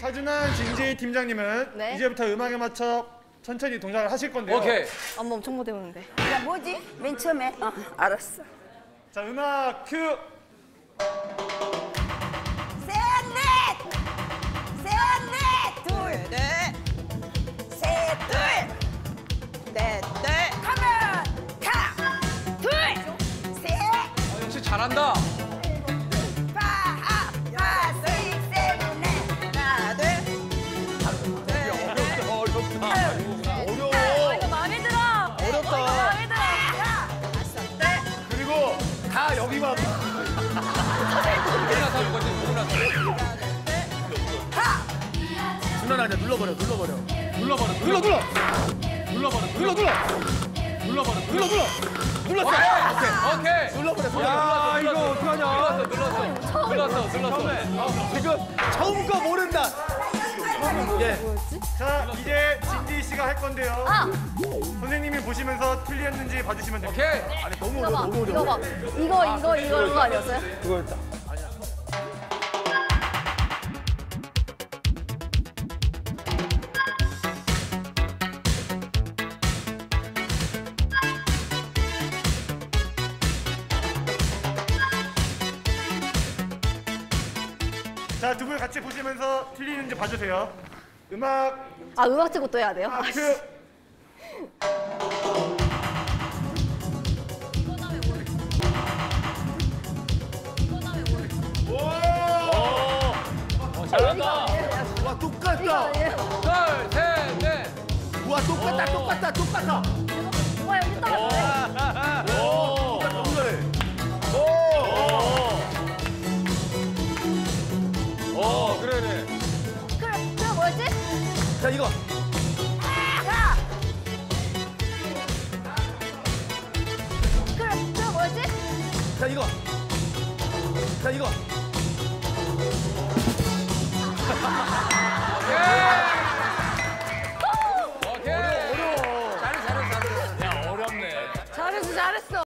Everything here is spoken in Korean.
차준환 진지 팀장님은 네. 이제부터 음악에 맞춰 천천히 동작을 하실 건데요. 오케이. 엄마 엄청 못 외우는데. 야 뭐지? 맨 처음에 어 알았어. 자, 음악 큐. 셋넷 셋넷 둘 넷 셋 둘 넷넷 하나 가둘셋 역시 잘한다. 여기만. 누구나 아니야. 눌러버려. 눌러버려. 눌러버려. 눌러 눌러. 눌러버려. 눌러 눌러. 눌러버려. 눌러 눌러. 눌렀어. 오케이. 눌러버려. 야 눌렀어. 이거 어떡하냐? 눌렀어. 눌렀어. 눌렀어. 눌렀어. 지금 처음 거 모른다. 예. 자, 이제 씨가 할 건데요. 아, 선생님이 보시면서 틀렸는지 봐주시면 됩니다. 오케이. 아니 너무 이거 어려워. 봐. 너무 이거 어려워. 봐. 이거 이거 이거 이거 아니었어요? 그거였다. 자, 두 분 같이 보시면서 틀리는지 봐주세요. 음악 아 음악 찍고 또 해야 돼요? 아, 큐. 어, 잘한다. 와 똑같다. 둘, 셋, 넷. 와 똑같다. 똑같다. 똑같다. 자 이거. 아! 그럼 저 뭐지? 자 이거. 자 이거. 오케이. 어려워 어려워. 잘해 잘해 잘해 야 어렵네. 잘했어 잘했어.